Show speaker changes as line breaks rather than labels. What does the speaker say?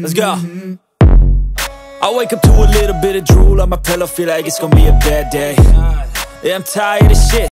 Let's go. I wake up to a little bit of drool on my pillow, feel like it's gonna be a bad day. Yeah, I'm tired of shit.